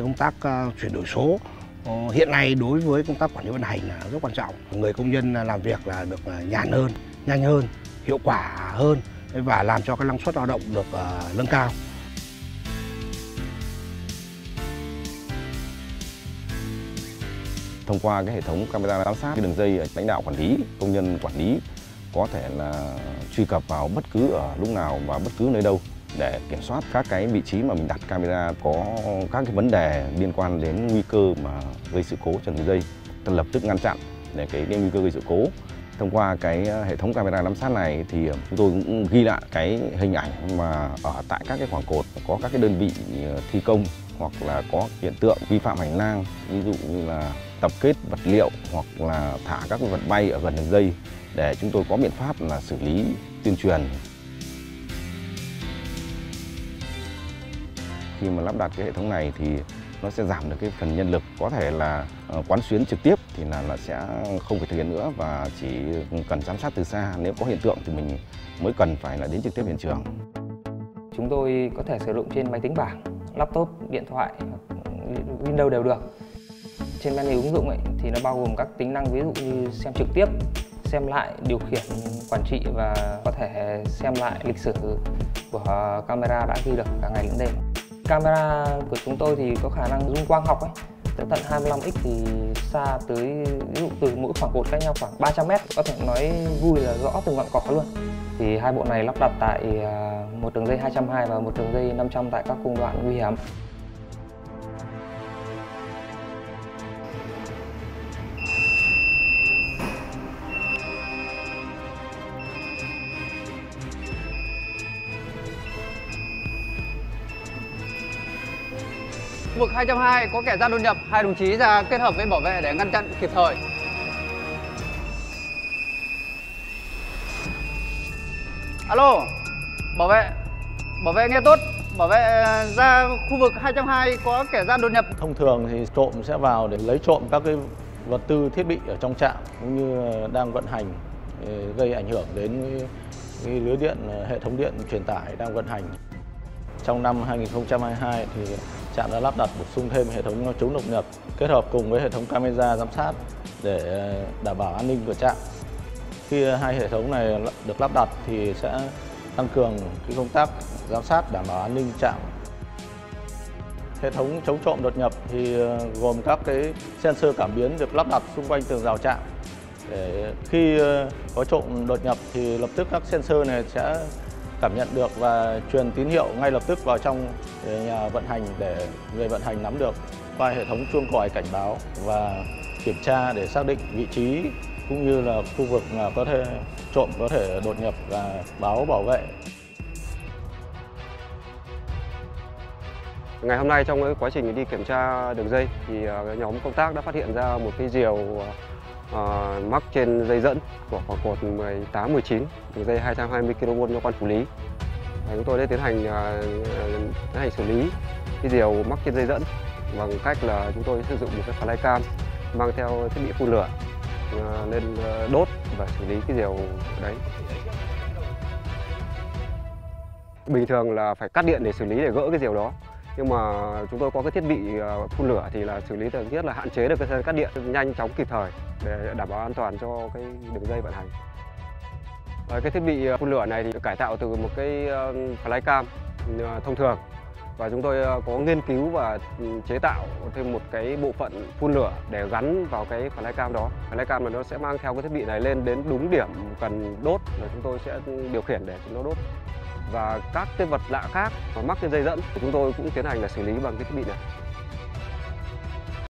Công tác ờ, chuyển đổi số ờ, hiện nay đối với công tác quản lý vận hành là rất quan trọng. Người công nhân ờ, làm việc là được nhàn hơn, nhanh hơn, hiệu quả hơn và làm cho cái năng suất lao động được nâng cao. thông qua cái hệ thống camera giám sát cái đường dây lãnh đạo quản lý công nhân quản lý có thể là truy cập vào bất cứ ở lúc nào và bất cứ nơi đâu để kiểm soát các cái vị trí mà mình đặt camera có các cái vấn đề liên quan đến nguy cơ mà gây sự cố trên đường dây ta lập tức ngăn chặn để cái, cái nguy cơ gây sự cố. Thông qua cái ờ, hệ thống camera giám sát này thì ờ, chúng tôi cũng ghi lại cái hình ảnh mà ở tại các cái khoảng cột có các cái đơn vị ờ, thi công hoặc là có hiện tượng vi phạm hành lang ví dụ như là tập kết vật liệu hoặc là thả các vật bay ở gần đường dây. Để chúng tôi có biện pháp là xử lý tuyên truyền khi mà lắp đặt cái hệ thống này thì nó sẽ giảm được cái phần nhân lực có thể là ờ, quán xuyến trực tiếp thì là là sẽ không phải thực hiện nữa và chỉ cần giám sát từ xa nếu có hiện tượng thì mình mới cần phải là đến trực tiếp hiện trường Chúng tôi có thể sử dụng trên máy tính bảng, laptop, điện thoại, Windows đều được. Trên menu ứng dụng ấy, thì nó bao gồm các tính năng ví dụ như xem trực tiếp, xem lại, điều khiển, quản trị và có thể xem lại lịch sử của ờ, camera đã ghi được cả ngày lẫn đêm. Camera của chúng tôi thì có khả năng dung quang học ấy, tới tận 25x thì xa tới ví dụ từ mỗi khoảng cột cách nhau khoảng 300 m có thể nói vui là rõ từng ngọn cỏ luôn. Thì hai bộ này lắp đặt tại à, một đường dây 220 và một đường dây 500 tại các cung đoạn nguy hiểm. Vực 202 có kẻ gian đột nhập, hai đồng chí ra kết hợp với bảo vệ để ngăn chặn kịp thời. Alo, bảo vệ, bảo vệ nghe tốt, bảo vệ ờ, ra khu vực 202 có kẻ gian đột nhập. Thông thường thì trộm sẽ vào để lấy trộm các cái vật tư thiết bị ở trong trạm cũng như ờ, đang vận hành ờ, gây ảnh hưởng đến cái, cái lưới điện hệ thống điện truyền tải đang vận hành. Trong năm 2022 thì trạm đã lắp đặt bổ sung thêm hệ thống chống đột nhập kết hợp cùng với hệ thống camera giám sát để ờ, đảm bảo an ninh của trạm. Khi hai hệ thống này được lắp đặt thì sẽ tăng cường cái công tác giám sát, đảm bảo an ninh trạm. Hệ thống chống trộm đột nhập thì ờ, gồm các cái sensor cảm biến được lắp đặt xung quanh tường rào trạm để khi ờ, có trộm đột nhập thì lập tức các sensor này sẽ cảm nhận được và truyền tín hiệu ngay lập tức vào trong ờ, nhà vận hành để người vận hành nắm được qua hệ thống chuông còi cảnh báo và kiểm tra để xác định vị trí cũng như là khu vực mà có thể trộm, có thể đột nhập và báo bảo vệ. Ngày hôm nay trong cái quá trình đi kiểm tra đường dây thì ờ, nhóm công tác đã phát hiện ra một cái diều uh, mắc trên dây dẫn của khoảng cột 18 19 đường dây 220 kV cho quan phủ lý. Và chúng tôi đã tiến hành uh, tiến hành xử lý cái diều mắc trên dây dẫn bằng cách là chúng tôi sử dụng một cái flycam mang theo thiết bị phun lửa uh, lên uh, đốt và xử lý cái diều đấy. Bình thường là phải cắt điện để xử lý để gỡ cái diều đó nhưng mà chúng tôi có cái thiết bị ờ, phun lửa thì là xử lý được, nhất là hạn chế được cái cắt điện nhanh chóng kịp thời để đảm bảo an toàn cho cái đường dây vận hành. Và cái thiết bị ờ, phun lửa này thì được cải tạo từ một cái ờ, flycam thông thường và chúng tôi có nghiên cứu và ừ, chế tạo thêm một cái bộ phận phun lửa để gắn vào cái flycam đó. Flycam là nó sẽ mang theo cái thiết bị này lên đến đúng điểm cần đốt, là chúng tôi sẽ ừ, điều khiển để chúng nó đốt và các cái vật lạ khác mà mắc trên dây dẫn chúng tôi cũng tiến hành là xử lý bằng cái thiết bị này.